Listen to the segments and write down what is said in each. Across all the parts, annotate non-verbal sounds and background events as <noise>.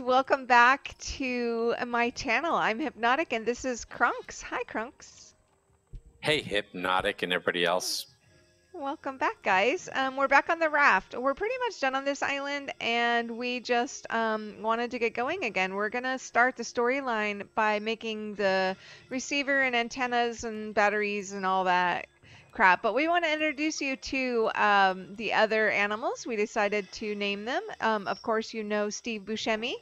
Welcome back to my channel. I'm Hypnotique and this is Kronxx. Hi, Kronxx. Hey, Hypnotique and everybody else. Welcome back, guys. Um, we're back on the raft. We're pretty much done on this island and we just um, wanted to get going again. We're going to start the storyline by making the receiver and antennas and batteries and all that crap. But we want to introduce you to um, the other animals. We decided to name them. Um, of course, you know Steve Buscemi.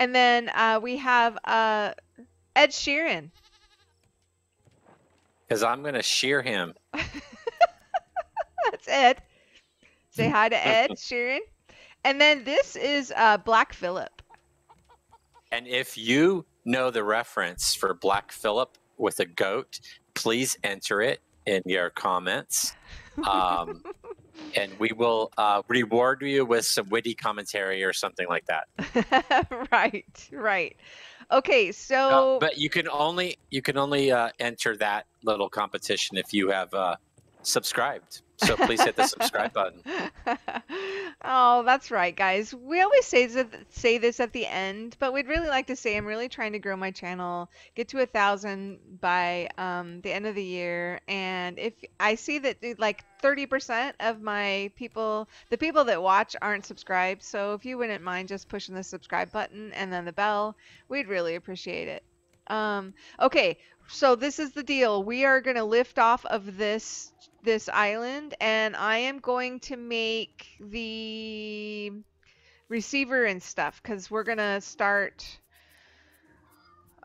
And then uh, we have uh, Ed Sheeran. Because I'm going to shear him. <laughs> That's Ed. Say hi to <laughs> Ed Sheeran. And then this is uh, Black Phillip. And if you know the reference for Black Phillip with a goat, please enter it in your comments. <laughs> Um, and we will uh, reward you with some witty commentary or something like that. <laughs> right, right. Okay, so uh, but you can only you can only uh, enter that little competition if you have uh, subscribed. So please hit the subscribe button. <laughs> oh, that's right, guys. We always say say this at the end, but we'd really like to say I'm really trying to grow my channel, get to a thousand by um, the end of the year. And if I see that like 30% of my people, the people that watch, aren't subscribed, so if you wouldn't mind just pushing the subscribe button and then the bell, we'd really appreciate it. Um, okay, so this is the deal. We are going to lift off of this this island and I am going to make the receiver and stuff because we're gonna start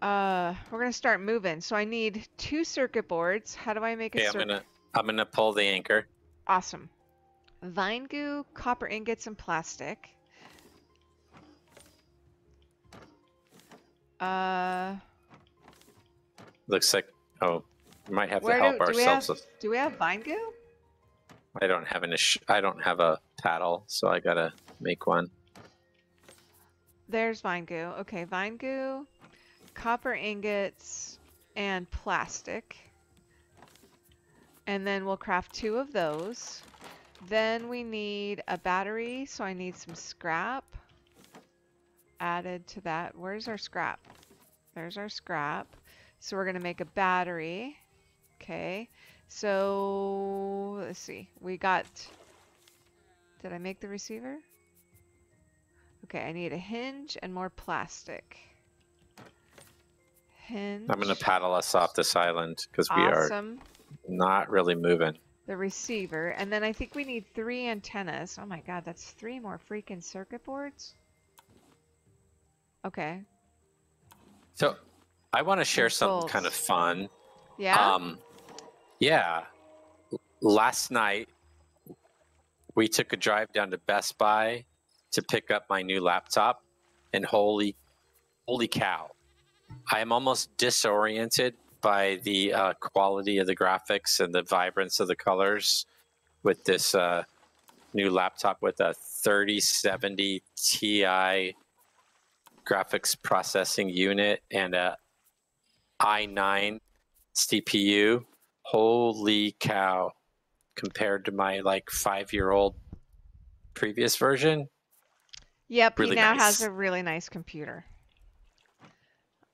uh we're gonna start moving. So I need two circuit boards. How do I make a okay, circuit? I'm gonna I'm gonna pull the anchor. Awesome. Vine goo copper ingots and plastic. Uh looks like oh might have Where to help do, do ourselves. We have, do we have vine goo? I don't have an I don't have a paddle, so I gotta make one. There's vine goo. Okay, vine goo, copper ingots, and plastic. And then we'll craft two of those. Then we need a battery, so I need some scrap added to that. Where's our scrap? There's our scrap. So we're going to make a battery. Okay, so let's see. We got, did I make the receiver? Okay, I need a hinge and more plastic. Hinge. I'm going to paddle us off this island because we awesome. are not really moving. The receiver, and then I think we need three antennas. Oh my god, that's three more freaking circuit boards? Okay. So, I want to share something kind of fun. Yeah. Um, yeah. Last night, we took a drive down to Best Buy to pick up my new laptop, and holy, holy cow! I am almost disoriented by the uh, quality of the graphics and the vibrance of the colors with this uh, new laptop with a 3070 Ti graphics processing unit and a i9 CPU holy cow. Compared to my like five year old previous version. Yep really he now nice. has a really nice computer.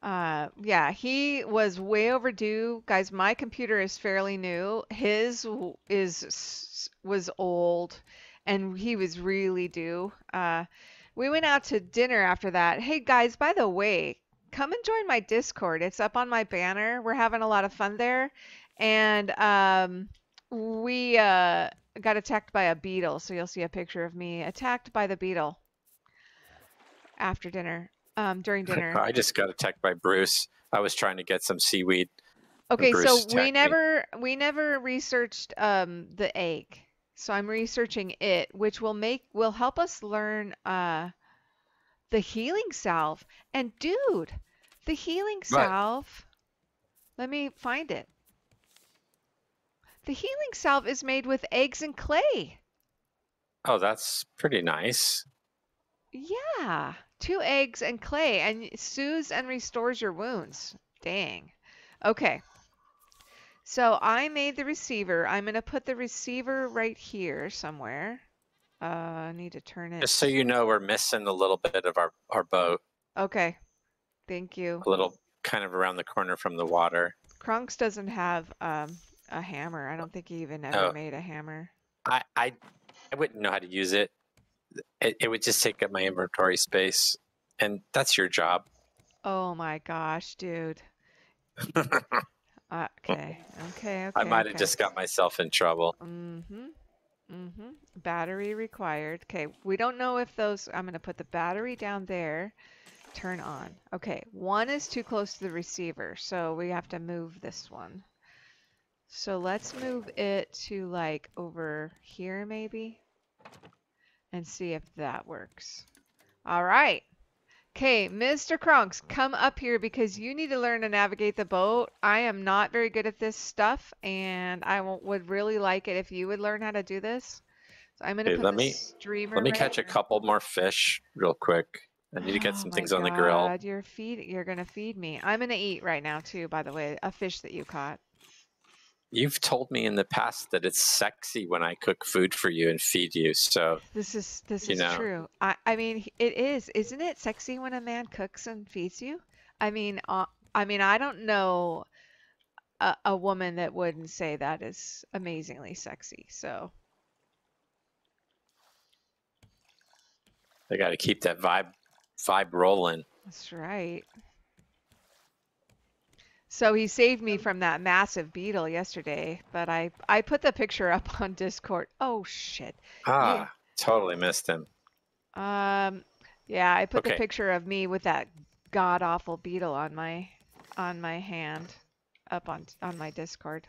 Uh yeah he was way overdue. Guys my computer is fairly new. His is was old and he was really due. Uh we went out to dinner after that. Hey guys by the way come and join my discord. It's up on my banner. We're having a lot of fun there and um, we uh, got attacked by a beetle. So you'll see a picture of me attacked by the beetle after dinner, um, during <laughs> dinner. I just got attacked by Bruce. I was trying to get some seaweed. Okay, so we never me. we never researched um, the egg. So I'm researching it, which will make will help us learn uh, the healing salve. And dude, the healing salve. Let me find it. The healing salve is made with eggs and clay. Oh, that's pretty nice. Yeah. Two eggs and clay and soothes and restores your wounds. Dang. Okay. So I made the receiver. I'm going to put the receiver right here somewhere. Uh, I need to turn it. Just so you know, we're missing a little bit of our, our boat, Okay. Thank you. a little kind of around the corner from the water. Kronxx doesn't have um a hammer. I don't think he even ever Oh. made a hammer. I, I, I wouldn't know how to use it. it. It would just take up my inventory space, and that's your job. Oh my gosh, dude. <laughs> Uh, okay. Okay. Okay. I might have okay. just got myself in trouble. Mm-hmm. Mm-hmm. Battery required. Okay, we don't know if those, I'm going to put the battery down there, turn on. Okay, one is too close to the receiver, so we have to move this one. So let's move it to like over here maybe, and see if that works. All right. Okay, Mr. Kronxx, come up here because you need to learn to navigate the boat. I am not very good at this stuff, and I would really like it if you would learn how to do this. So I'm going to put let me- streamer. Let me right catch a couple more fish real quick. I need to get Oh some things on the grill. God, You're feed. You're gonna feed me. I'm gonna eat right now too. By the way, a fish that you caught. You've told me in the past that it's sexy when I cook food for you and feed you. So This is this You is know. true. I I mean it is. Isn't it sexy when a man cooks and feeds you? I mean, uh, I mean I don't know a, a woman that wouldn't say that is amazingly sexy. So I got to keep that vibe vibe rolling. that's right. So he saved me from that massive beetle yesterday, but I I put the picture up <laughs> on Discord. Oh shit. Ah, totally missed him. Um, yeah, I put the picture of me with that god awful beetle on my on my hand up on on my Discord.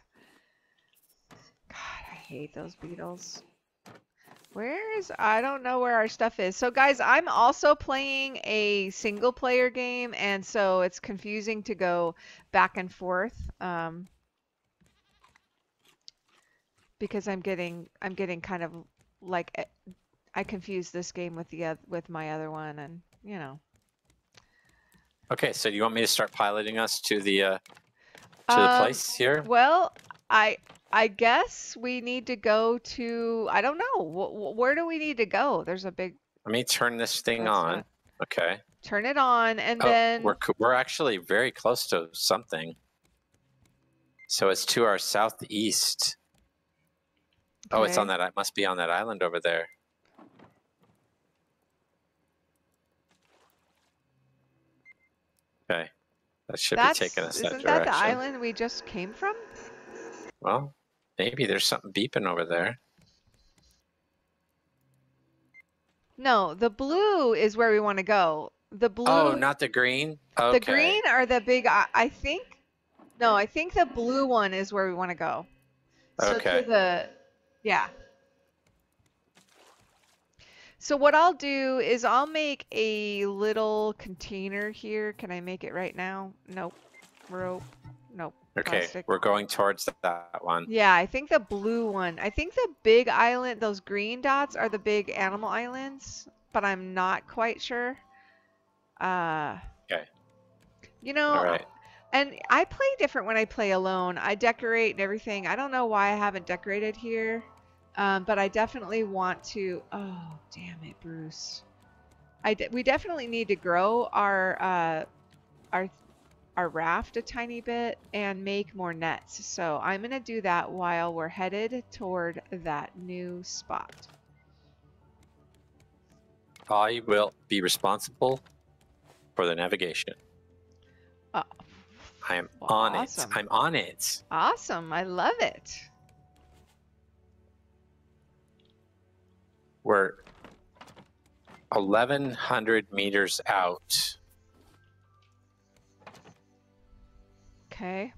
God, I hate those beetles. Where is I don't know where our stuff is. So guys, I'm also playing a single player game and so it's confusing to go back and forth. Um because I'm getting I'm getting kind of like eh, I confused this game with the with my other one, and you know. Okay, so do you want me to start piloting us to the uh, to the Um, place here? Well, I I guess we need to go to I don't know wh- wh- where do we need to go? There's a big Let me turn this thing That's on. not- Okay. turn it on, and Oh, then we're co- we're actually very close to something. So it's to our southeast. Oh, it's Okay. on that. It must be on that island over there. Okay, that should that's be taking us that isn't that the island we just came from? Well, maybe there's something beeping over there. No, the blue is where we want to go. The oh, blue, Oh, not the green. Okay. the green or the big. I, I think. No, I think the blue one is where we want to go. So Okay. to the, yeah. So what I'll do is I'll make a little container here. Can I make it right now? Nope. Rope. Okay, plastic. we're going towards that one. Yeah, I think the blue one. I think the big island, those green dots are the big animal islands, but I'm not quite sure. Uh, Okay. You know, All right. and I play different when I play alone. I decorate and everything. I don't know why I haven't decorated here, um, but I definitely want to. Oh, damn it, Bruce! I de- we definitely need to grow our uh, our our raft a tiny bit and make more nets. So I'm gonna do that while we're headed toward that new spot. I will be responsible for the navigation. Oh, I am Well, on awesome. it. I'm on it. awesome! I love it. We're 1,100 meters out. Okay.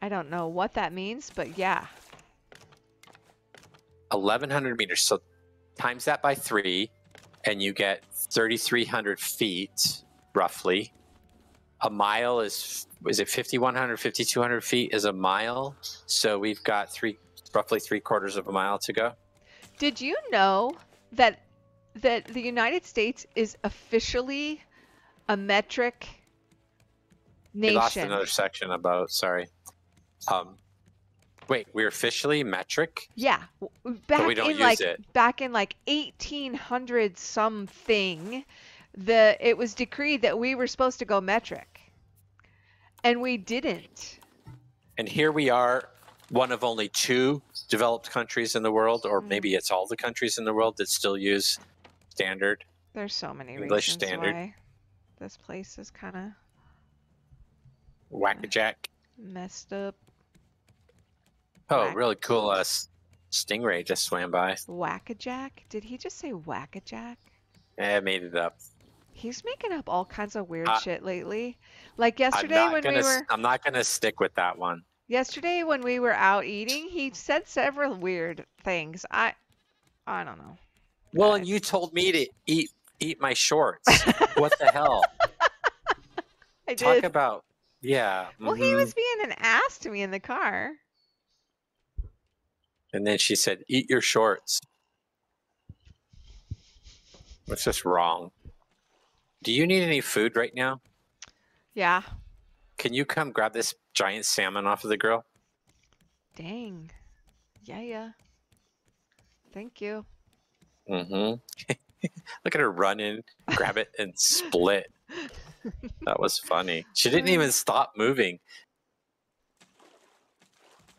I don't know what that means, but yeah. 1,100 meters. So times that by three, and you get 3,300 feet, roughly. A mile is is it 5,100, 5,200 feet is a mile. So we've got three, roughly three quarters of a mile to go. Did you know that that the United States is officially a metric We lost another section about. Sorry. Um, Wait, we're officially metric, Yeah, back we don't in use like it. back in like 1800 something, the it was decreed that we were supposed to go metric, and we didn't. and here we are, one of only two developed countries in the world, or Mm. maybe it's all the countries in the world that still use standard. There's so many English standard. this place is kind of Wackajack. messed up. Oh, Whack. really cool. Uh, stingray just swam by. Wackajack? Did he just say wackajack? Eh, I made it up. He's making up all kinds of weird Uh, shit lately. Like yesterday when gonna. we were I'm not gonna stick with that one. yesterday when we were out eating, he said several weird things. I I don't know. Well, and you told me to eat eat my shorts. <laughs> what the hell? <laughs> I Talk did. about. Yeah. Well, he mhm. was being an ass to me in the car. And then she said, "Eat your shorts." That's just wrong. Do you need any food right now? Yeah. Can you come grab this giant salmon off of the grill? Dang. Yeah, yeah. Thank you. Mm-hmm. <laughs> Look at her run in, grab it, and split. <laughs> That was funny. She didn't even stop moving.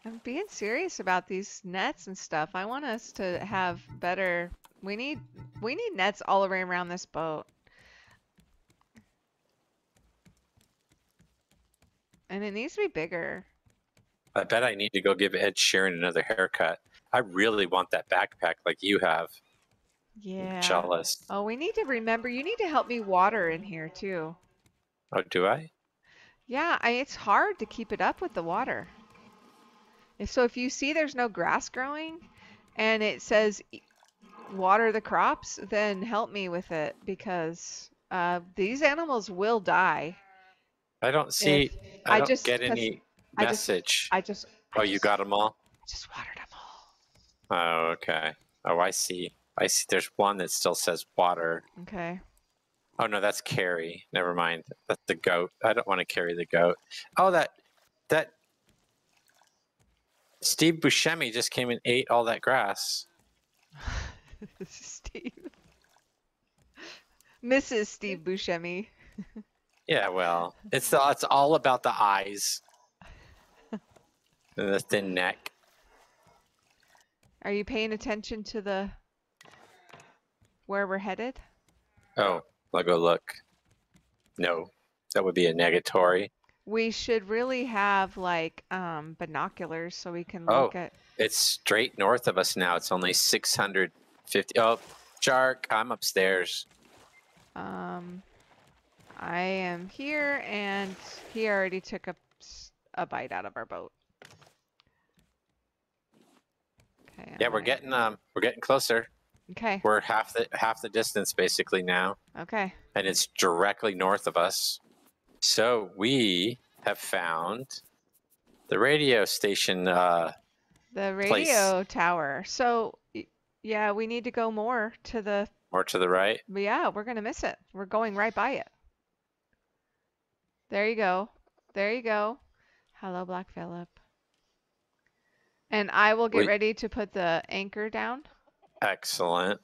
I'm being serious about these nets and stuff. I want us to have better. We need we need nets all the way around this boat. And it needs to be bigger. I bet I need to go give Ed Sheeran another haircut. I really want that backpack like you have. Yeah. Jealous. Oh, we need to remember. You need to help me water in here too. Oh, do I? Yeah, I, it's hard to keep it up with the water. If- So if you see there's no grass growing and it says water the crops, then help me with it because uh, these animals will die. I don't see. if- I I don't just- get any I just- message. I just I oh, you got them all. I just watered them all. Oh, okay. Oh, I see. I see. There's one that still says water. Okay. Oh no, that's Carrie. Never mind. That's the goat. I don't want to carry the goat. Oh, that that Steve Buscemi just came and ate all that grass. <laughs> Steve. Mrs. Steve Buscemi. Yeah, well, it's the, it's all about the eyes and the thin neck. Are you paying attention to the where we're headed? Oh, I'll go look. No, that would be a negatory. We should really have like um binoculars so we can Oh. look at It's straight north of us now. It's only 650. Oh, Shark, I'm upstairs. um I am here and he already took a, a bite out of our boat. Okay. I'm Yeah, we're getting um, we're getting closer. Okay. We're half the half the distance basically now, Okay. and it's directly north of us. So we have found the radio station. Uh, The place. radio tower. So yeah, we need to go more to the more to the right. Yeah, we're gonna miss it. We're going right by it. There you go. There you go. Hello, Black Phillip. And I will get Wait. ready to put the anchor down. Excellent.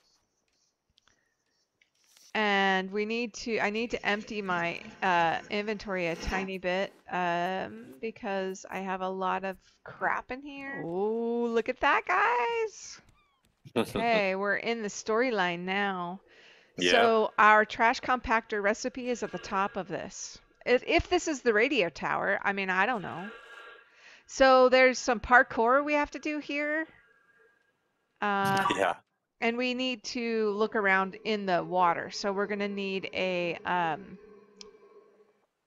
And we need to, I need to empty my uh, inventory a tiny bit um, because I have a lot of crap in here. Oh, look at that, guys. Okay, <laughs> we're in the storyline now. Yeah. So our trash compactor recipe is at the top of this. If, if this is the radio tower, I mean, I don't know. So there's some parkour we have to do here. Uh, <laughs> yeah. And we need to look around in the water. So we're going to need a, um,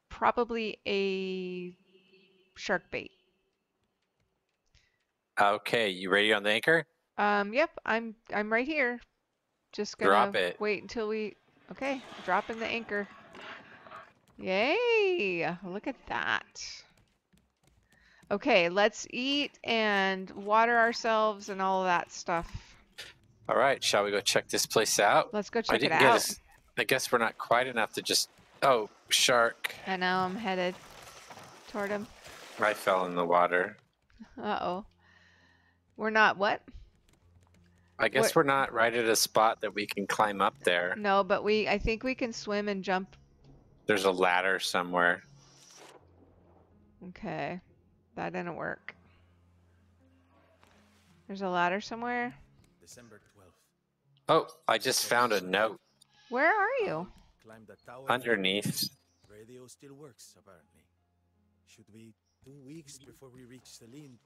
probably a shark bait. Okay, you ready on the anchor? Um, yep, I'm I'm right here. Just gonna Drop it. wait until we okay, dropping the anchor. Yay! Look at that. Okay, let's eat and water ourselves and all of that stuff. All right, shall we go check this place out? Let's go check it didn't get out. us. I guess we're not quite enough to just. Oh, shark! I know, I'm headed toward him. I fell in the water. Uh-oh. We're not what? I guess What- we're not right at a spot that we can climb up there. No, but we. I think we can swim and jump. There's a ladder somewhere. Okay, that didn't work. There's a ladder somewhere. December 12th. Oh, I just found a note Where are you? Climb the tower. underneath. Radio still works, apparently. Should be two weeks before we reach Celine.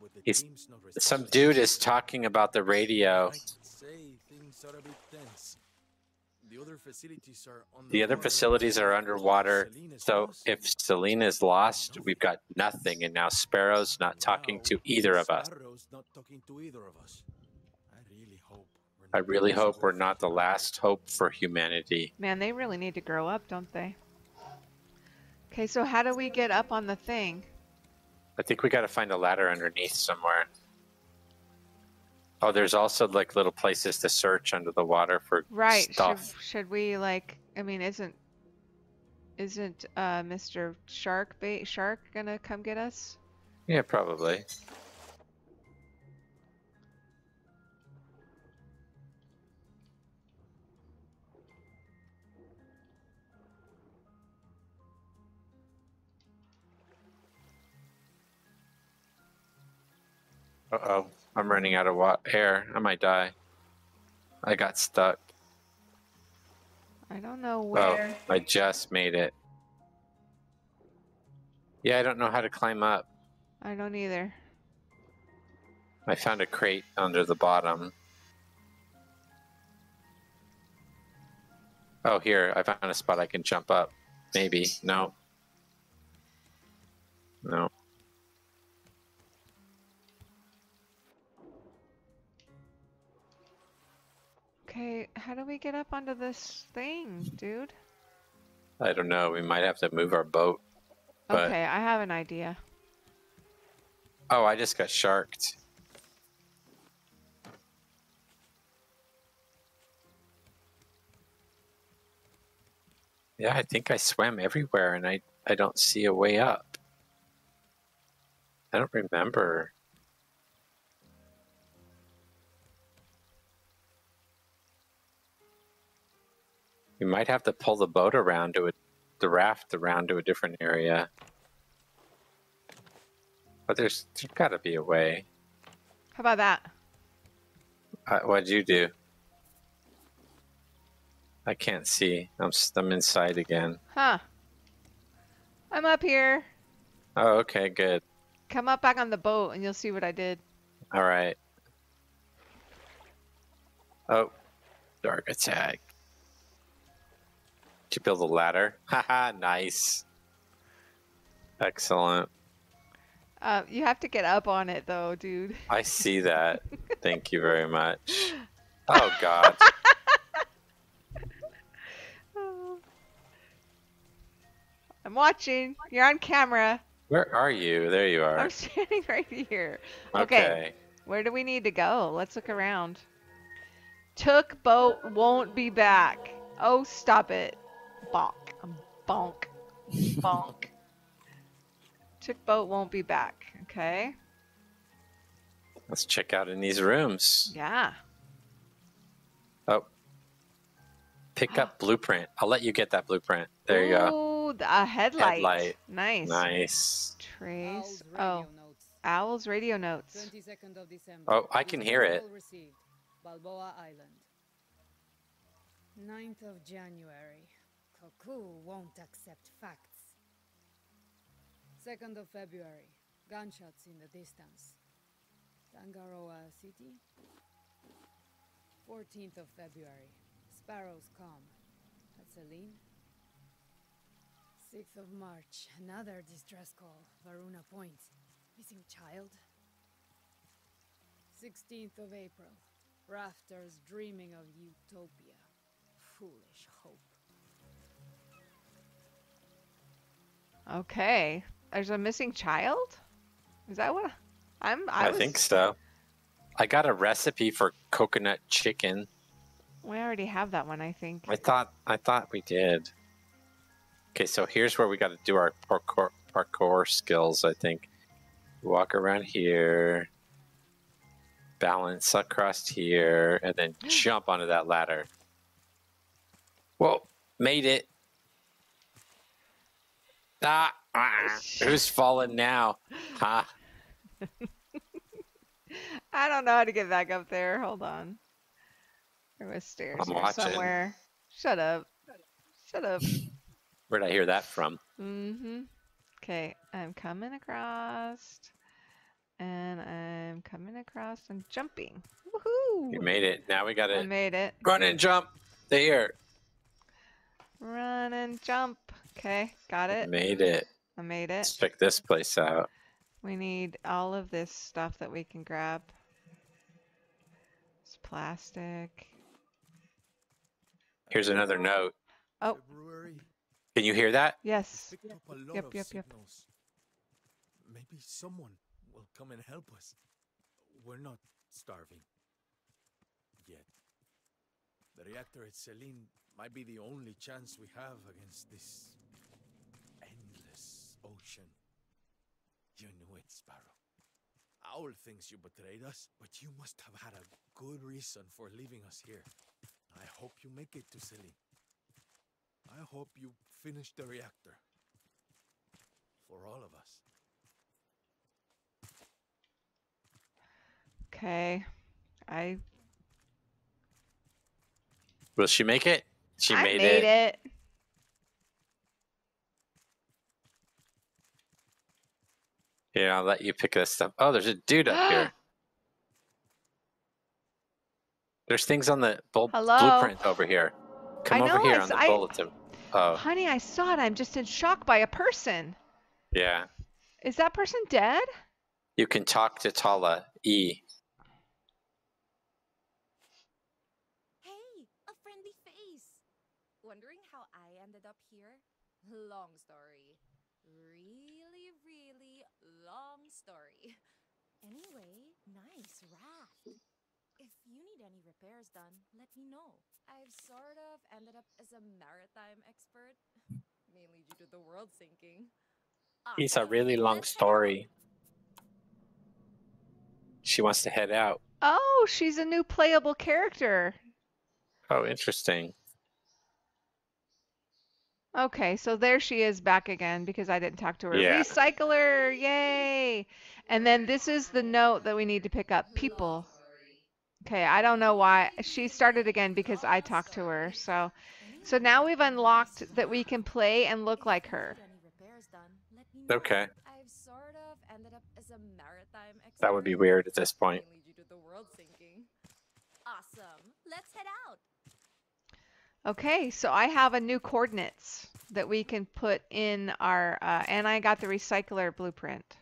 With the He's- teams no Some dude is talking about the radio. Say things are a bit tense. The other facilities are The other underwater. facilities are underwater. So lost. if Selena is lost, we've got nothing, and now Sparrow's not talking Now, to either of us. Sparrow's not talking to either of us. I really hope. we're I really hope we're not the last hope for humanity. Man, they really need to grow up, don't they? Okay, so how do we get up on the thing? I think we got to find a ladder underneath somewhere. Oh, there's also like little places to search under the water for Right. Should, should we like? I mean, isn't isn't uh, Mr. Shark bait Shark gonna come get us? Yeah, probably. Uh oh, I'm running out of wa- air. I might die. I got stuck. I don't know where. Oh. I just made it. Yeah, I don't know how to climb up. I don't either. I found a crate under the bottom. Oh, here, I found a spot I can jump up. Maybe. No. No. Okay, how do we get up onto this thing, dude? I don't know. We might have to move our boat. But- Okay, I have an idea. Oh, I just got sharked. Yeah, I think I swam everywhere and I, I don't see a way up. I don't remember. We might have to pull the boat around to a, the raft around to a different area. But there's, there's got to be a way. How about that? Uh, what'd you do? I can't see. I'm I'm inside again. Huh. I'm up here. Oh, okay, good. Come up back on the boat and you'll see what I did. All right. Oh, dark attack. Did you build a ladder? <laughs> Haha, nice. Excellent. Uh, you have to get up on it though, dude. I see that. <laughs> Thank you very much. Oh God. <laughs> I'm watching. You're on camera. Where are you? There you are. I'm standing right here. Okay. okay. Where do we need to go? Let's look around. Took boat won't be back. Oh, stop it. Bonk. Bonk. <laughs> Bonk. Took boat won't be back. Okay. Let's check out in these rooms. Yeah. Oh. Pick up <gasps> blueprint. I'll let you get that blueprint. There you go. Ooh, th- a headlight. Headlight. Nice. Nice. Trace. Owl's Oh, notes. Owl's radio notes. 22nd of December. Oh, I can hear it. Call Received. Balboa Island. 9th of January. Koku won't accept facts. 2nd of February. Gunshots in the distance. Tangaroa City. 14th of February. Sparrows come. At Celine. 6th of March. Another distress call. Varuna Point. Missing child. 16th of April. Rafters dreaming of utopia. Foolish hope. Okay. There's a missing child? Is that what I'm I, I, was, think so. I got a recipe for coconut chicken. We already have that one, I think. I thought I thought we did. Okay, so here's where we got to do our parkour parkour skills. I think walk around here. balance across here, and then <gasps> jump onto that ladder. Well, made it. Ah, ah, who's falling now? Huh? <laughs> I don't know how to get back up there. Hold on. There was stairs I'm here somewhere. Shut up. Shut up. Where'd I hear that from? Mm-hmm. Okay, I'm coming across. And I'm coming across and jumping. Woohoo! You made it. Now we gotta I made it. run and jump. There. Run and jump. Okay, got it. Made it. I made it. Let's check this place out. We need all of this stuff that we can grab. It's plastic. Here's another note. Oh. The Can you hear that? Yes. picked up a lot Yep, yep, yep. Maybe someone will come and help us. We're not starving. Yet. The reactor at Celine might be the only chance we have against this endless ocean. You knew it, Sparrow. Owl thinks you betrayed us, but you must have had a good reason for leaving us here. I hope you make it to Celine. I hope you finish the reactor. For all of us. Okay. I Will she make it? She I made, made it. it. Here, I'll let you pick this stuff. Oh, there's a dude up here. <gasps> There's things on the bul- Hello? blueprint over here. Come I over know, here I on the I- bulletin. Oh, Honey, I saw it. I'm just in shock by a person. yeah. Is that person dead? You can talk to Tala E. Hey, a friendly face. Wondering how I ended up here? Long story. Really, really long story. Anyway, nice raft. If you need any repairs done, let me know. I've sort of ended up as a maritime expert, mainly due to the world sinking. It's a ah, really long Let's head out. story. She wants to head out. Oh, she's a new playable character. Oh, interesting. Okay, so there she is back again because I didn't talk to her. Yeah. Recycler, yay! And then this is the note that we need to pick up. People. Okay, I don't know why she started again because I talked to her. So, so now we've unlocked that we can play and look like her. Need any repairs done, let me know. Okay. I've sort of ended up as a maritime expert. That would be weird at this point. Mainly due to the world sinking. Awesome. Let's head out. Okay, so I have a new coordinates that we can put in our, uh, and I got the recycler blueprint.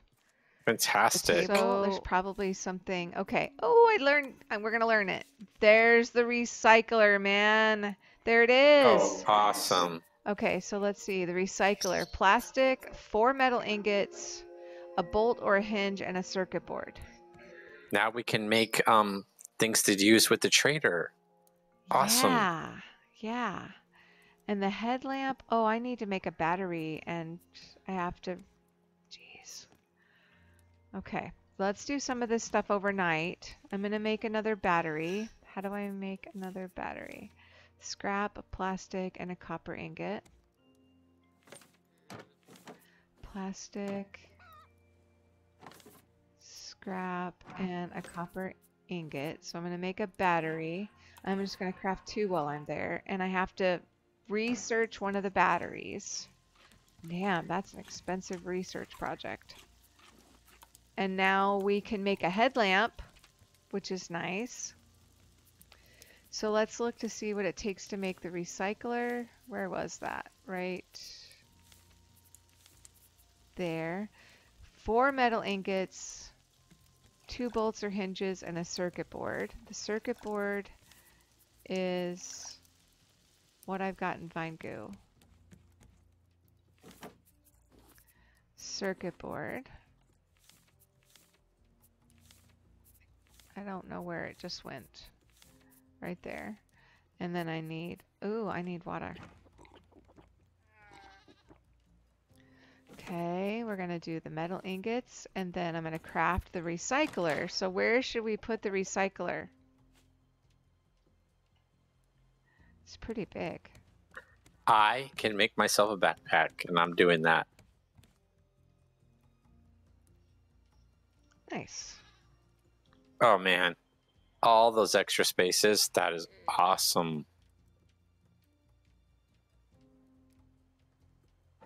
Fantastic. So there's probably something. Okay. Oh, I learned. uh, We're gonna learn it. There's the recycler, man. There it is. Oh, awesome. Okay, so let's see. The recycler: plastic, four metal ingots, a bolt or a hinge, and a circuit board. Now we can make um things to use with the trader. Awesome. Yeah. Yeah. And the headlamp. Oh, I need to make a battery, and I have to. Jeez. Okay, let's do some of this stuff overnight. I'm gonna make another battery. How do I make another battery? Scrap, plastic, and a copper ingot. Plastic, scrap, and a copper ingot. So I'm gonna make a battery. I'm just gonna craft two while I'm there, and I have to research one of the batteries. Damn, that's an expensive research project. And now we can make a headlamp, which is nice. So let's look to see what it takes to make the recycler. Where was that? Right there. Four metal ingots, two bolts or hinges, and a circuit board. The circuit board is what I've got in Vine Goo. Circuit board. I don't know where it just went. Right there. And then I need, ooh, I need water. Okay, we're gonna do the metal ingots and then I'm gonna craft the recycler. So where should we put the recycler? It's pretty big. I can make myself a backpack, and I'm doing that. Nice. Oh man, all those extra spaces. That is awesome.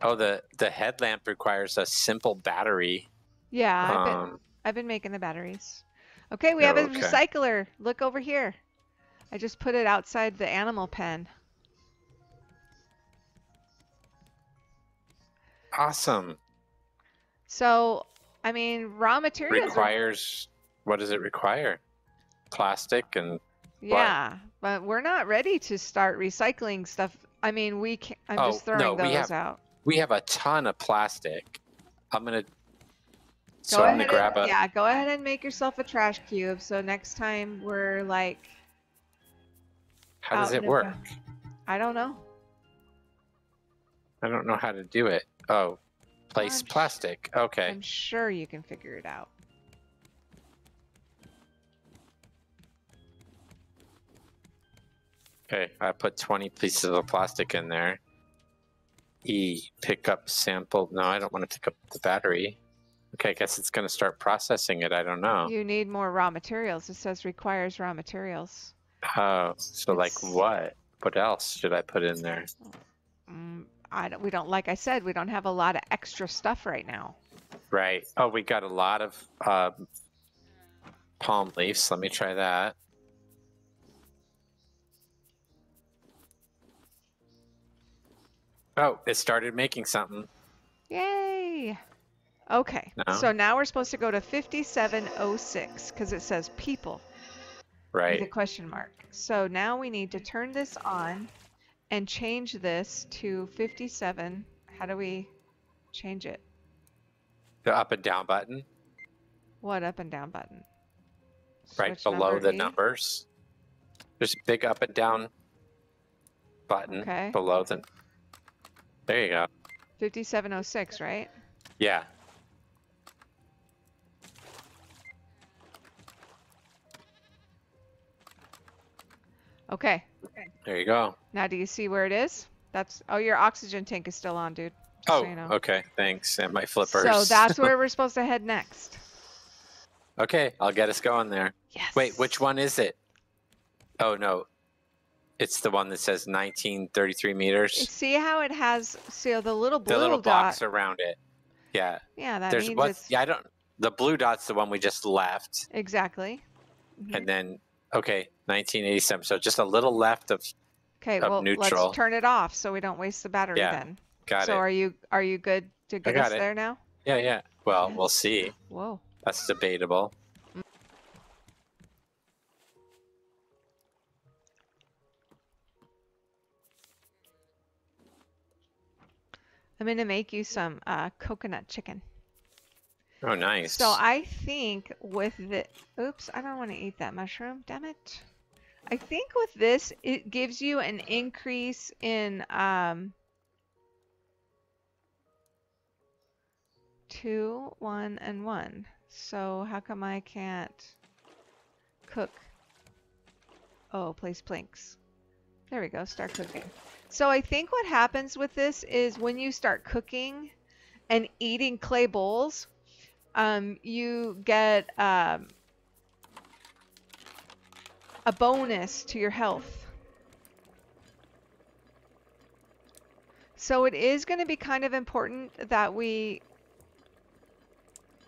Oh, the the headlamp requires a simple battery. Yeah, I've been Um, I've been making the batteries. Okay, we have a Okay. recycler. Look over here. I just put it outside the animal pen. awesome. So, I mean, raw materials. are- Requires. What does it require? Plastic and yeah, but we're not ready to start recycling stuff. I mean, we can I'm Oh, just throwing no, we those have- out. we have a ton of plastic. I'm gonna. Go So I'm gonna grab and, a. yeah, go ahead and make yourself a trash cube. So next time we're like, How does it work? I don't know. I don't know how to do it. Oh, place I'm plastic. Okay. I'm sure you can figure it out. Okay, I put 20 pieces of plastic in there. E, pick up sample. No, I don't want to pick up the battery. Okay, I guess it's going to start processing it. I don't know. You need more raw materials. It says requires raw materials. Oh, so like what? What else should I put in there? Mm, I don't, we don't, like I said, we don't have a lot of extra stuff right now. Right. Oh, we got a lot of uh, palm leaves. Let me try that. Oh, it started making something. Yay! Okay, No. so now we're supposed to go to 5706 because it says people with a question mark. So now we need to turn this on and change this to 57. How do we change it? The up and down button What up and down button? right below number the E? numbers. There's a big up and down button Okay. below the. There you go. 5706, right? Yeah. Okay. There you go. Now do you see where it is? That's oh your oxygen tank is still on, dude. Just so Oh, you know. okay. Thanks. And my flippers. So that's where <laughs> we're supposed to head next. okay, I'll get us going there. Yes. Wait, which one is it? Oh no, it's the one that says 1933 meters. See how it has see the little blue the little dot. box around it. Yeah. Yeah, that There's means what? it's Yeah, I don't. The blue dot's the one we just left, exactly. And mm-hmm. then okay, 1987. So just a little left of. Okay, of well neutral. let's turn it off so we don't waste the battery Yeah, then. Got so it. are you are you good to get us it. there now? Yeah, yeah. Well, we'll see. Whoa. That's debatable. I'm gonna make you some uh, coconut chicken. Oh, nice. So I think with the oops, I don't want to eat that mushroom. Damn it. I think with this it gives you an increase in um two, one, and one. So how come I can't cook? Oh, place planks. There we go, start cooking. So I think what happens with this is when you start cooking and eating clay bowls, um, you get um, a bonus to your health. So it is going to be kind of important that we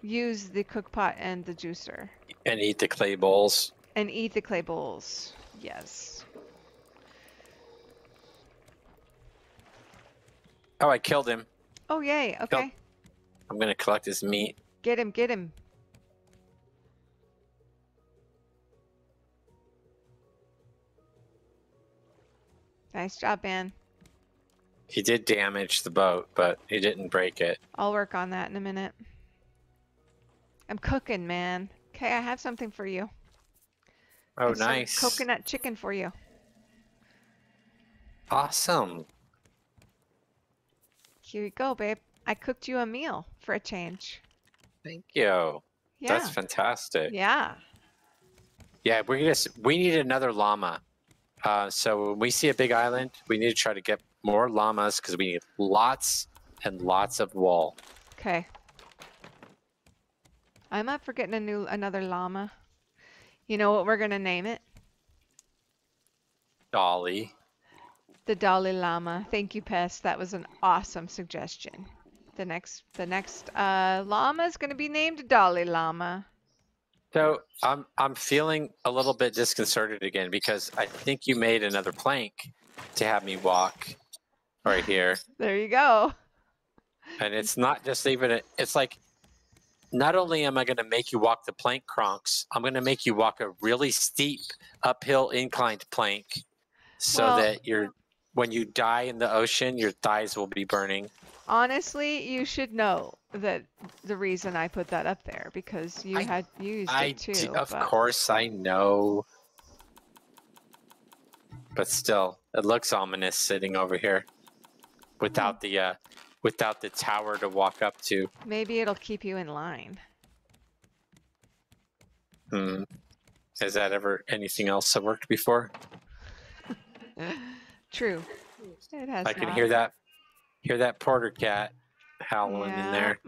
use the cook pot and the juicer and eat the clay bowls. and eat the clay bowls. Yes. Oh, I killed him. Oh yay. Okay. I'm gonna collect his meat. Get him, get him. Nice job, man. He did damage the boat, but he didn't break it. I'll work on that in a minute. I'm cooking, man. Okay, I have something for you. Oh, nice. Coconut chicken for you. Awesome. Here you go, babe. I cooked you a meal for a change. Thank you. Yeah. That's fantastic. yeah. Yeah, we're gonna. s- We need another llama. Uh, so when we see a big island, we need to try to get more llamas because we need lots and lots of wool. Okay. I'm up for getting a new another llama. You know what we're gonna name it? Dolly. The Dalai Lama. Thank you, Pest. That was an awesome suggestion. The next the next uh llama is gonna be named Dalai Lama. So I'm I'm feeling a little bit disconcerted again because I think you made another plank to have me walk right here, There you go. and it's not just even. A, it's like not only am I going to make you walk the plank Kronxx, I'm going to make you walk a really steep uphill inclined plank, so Well- that you're when you die in the ocean, your thighs will be burning. Honestly, you should know that the reason I put that up there because you I- had used I it too. do- of but- course I know, but still, it looks ominous sitting over here without the uh, without the tower to walk up to. Maybe it'll keep you in line. Hmm. Has that ever anything else that worked before? <laughs> True. It has. I can not. hear that, hear that porter cat howling in there.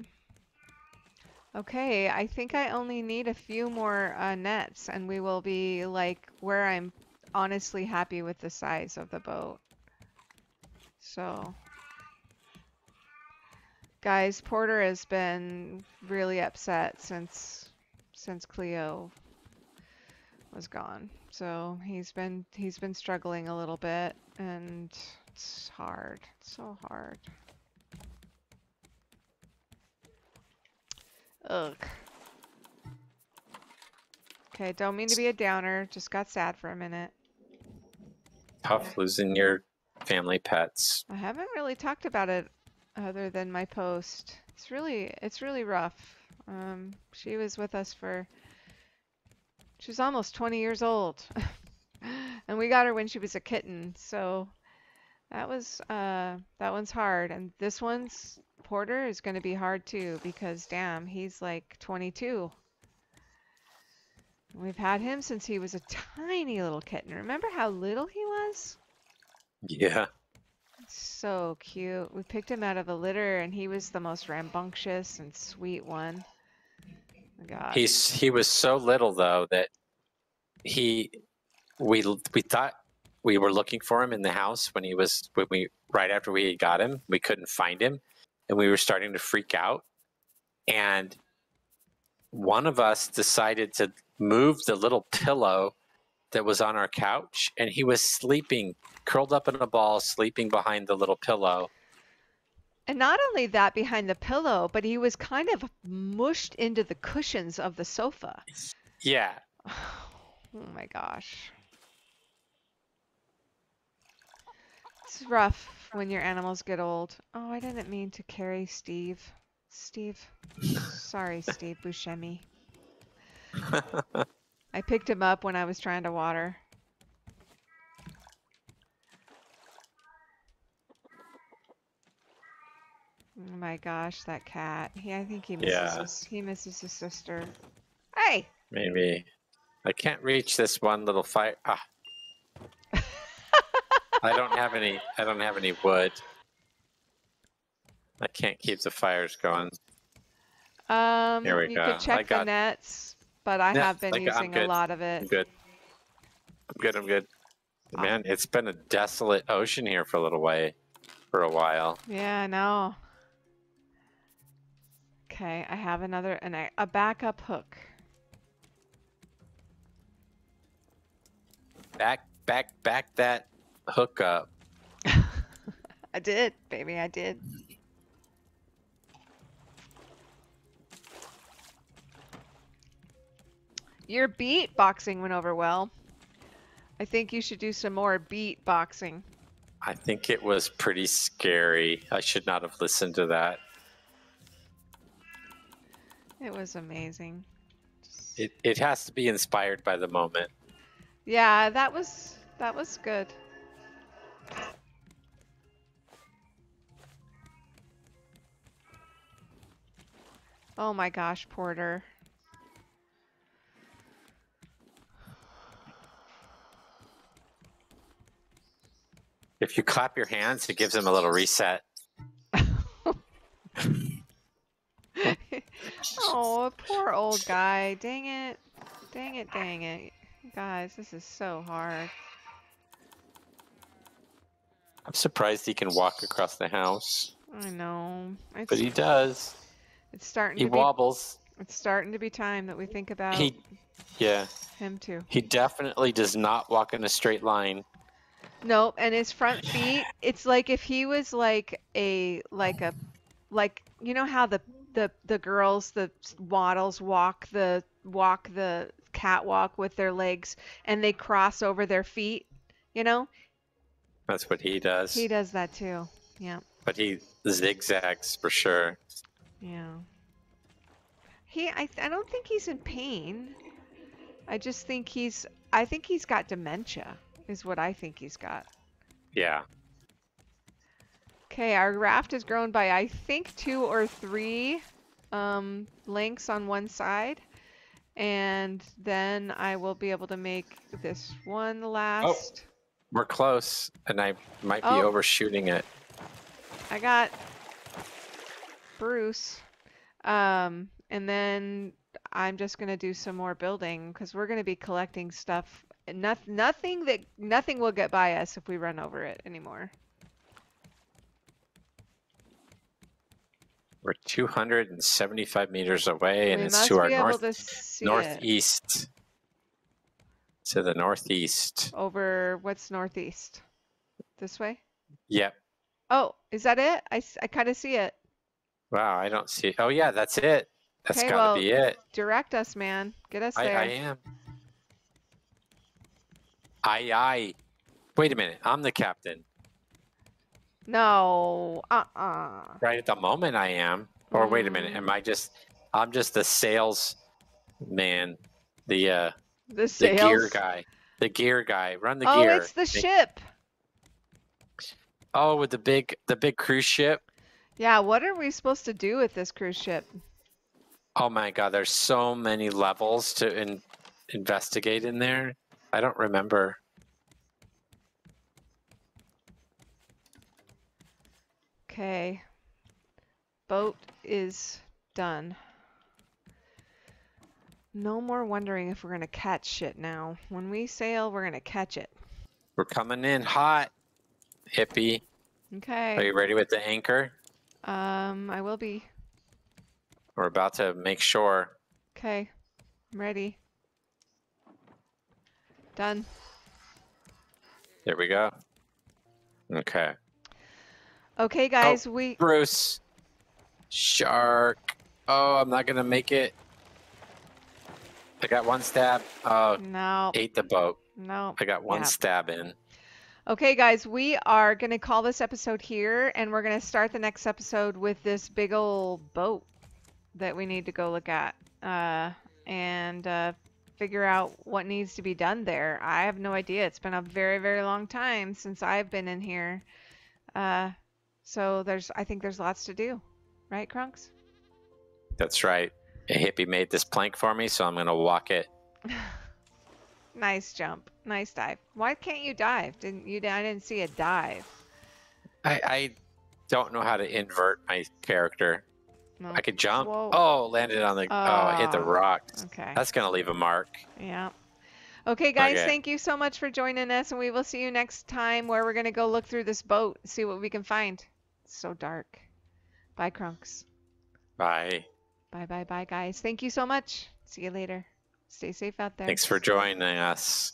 Okay, I think I only need a few more uh, nets and we will be like where I'm honestly happy with the size of the boat. So, guys, Porter has been really upset since since Cleo was gone. So he's been he's been struggling a little bit and it's hard. It's so hard. Ugh. Okay, don't mean to be a downer. Just got sad for a minute. Tough losing your family pets. I haven't really talked about it other than my post. It's really it's really rough. Um, she was with us for she was almost 20 years old. <laughs> and we got her when she was a kitten. So that was uh that one's hard and this one's Porter is going to be hard too because damn, he's like 22. We've had him since he was a tiny little kitten. Remember how little he was? Yeah. So cute. We picked him out of a litter and he was the most rambunctious and sweet one. God. He's he was so little though that he we we thought we were looking for him in the house when he was when we right after we got him we couldn't find him and we were starting to freak out and one of us decided to move the little pillow that was on our couch and he was sleeping curled up in a ball sleeping behind the little pillow And not only that behind the pillow, but he was kind of mushed into the cushions of the sofa. yeah <sighs> Oh my gosh. It's rough when your animals get old. Oh, I didn't mean to carry Steve. Steve. Sorry, Steve Buscemi. I picked him up when I was trying to water. Oh my gosh, that cat. He, I think he misses Yeah. his, he misses his sister. Hey! Maybe. I can't reach this one little fire. Ah. I don't have any. I don't have any wood. I can't keep the fires going. Um, Here we you go. could I check the got- nets, but I Yeah, have been I got- using a good. lot of it. I'm good. I'm good. I'm good. Ah. Man, it's been a desolate ocean here for a little way, for a while. Yeah, I know. Okay, I have another an a a backup hook. Back, back, back that hook up. <laughs> I did, baby, I did. Your beatboxing went over well. I think you should do some more beatboxing. I think it was pretty scary. I should not have listened to that. It was amazing. It, it has to be inspired by the moment. Yeah, that was that was good. Oh my gosh, Porter. If you clap your hands, it gives him a little reset. <laughs> oh, poor old guy. Dang it. Dang it, dang it. Guys, this is so hard. I'm surprised he can walk across the house, I know. It's, but he does. It's starting He to be wobbles. it's starting to be time that we think about He, yeah, him too. he definitely does not walk in a straight line. Nope, and his front feet, it's like if he was like a like a like you know how the the the girls the waddles walk the walk the catwalk with their legs and they cross over their feet, you know? That's what he does. He does that too. Yeah. But he zigzags for sure. Yeah. He I I don't think he's in pain. I just think he's I think he's got dementia is what I think he's got. Yeah. Okay, our raft has grown by I think two or three um, links on one side. And then I will be able to make this one last. Oh, We're close, and I might be Oh. overshooting it. I got Bruce. Um, and then I'm just gonna do some more building because we're gonna be collecting stuff. Noth- nothing that nothing will get by us if we run over it anymore. We're 275 meters away, and we it's to our north to see it northeast. To the northeast. over what's northeast. This way. Yep. Oh, is that it? I, I, kind of see it. Wow, I don't see. Oh yeah, that's it. That's Okay, gotta well, be it. Direct us, man. Get us I, there. I am. Aye, aye. Wait a minute. I'm the captain. No. Uh-uh. Right at the moment, I am. Or wait a minute. Mm. Am I just? I'm just the sales man. The uh, The the gear guy. The gear guy. Run the oh, gear. it's the Make- ship. Oh, with the big, the big cruise ship. Yeah, what are we supposed to do with this cruise ship? Oh my God, there's so many levels to in, investigate in there. I don't remember. Okay. Boat is done. No more wondering if we're going to catch shit now. When we sail, we're going to catch it. We're coming in hot, Hypi. Okay. Are you ready with the anchor? Um, I will be. We're about to make sure. Okay. I'm ready. Done. There we go. Okay. Okay, guys, we Bruce. Shark. Oh, I'm not gonna make it. I got one stab. Oh, no, ate the boat. no. I got one Yeah. stab in. Okay, guys, we are going to call this episode here, and we're going to start the next episode with this big old boat that we need to go look at uh, and uh, figure out what needs to be done there. I have no idea. It's been a very, very long time since I've been in here. Uh, so there's, I think there's lots to do, right, Kronxx? That's right. A Hypi made this plank for me, so I'm gonna walk it. <laughs> nice jump, nice dive. Why can't you dive? Didn't you? I didn't see a dive. I, I don't know how to invert my character. No. I could jump. Whoa. Oh, landed on the. oh, I hit the Ah. rocks. Okay. That's gonna leave a mark. Yeah. Okay, guys, Okay. thank you so much for joining us, and we will see you next time where we're going to go look through this boat, see what we can find. It's so dark. Bye, Kronxx. Bye. Bye, bye, bye, guys. Thank you so much. See you later. Stay safe out there. Thanks for joining us.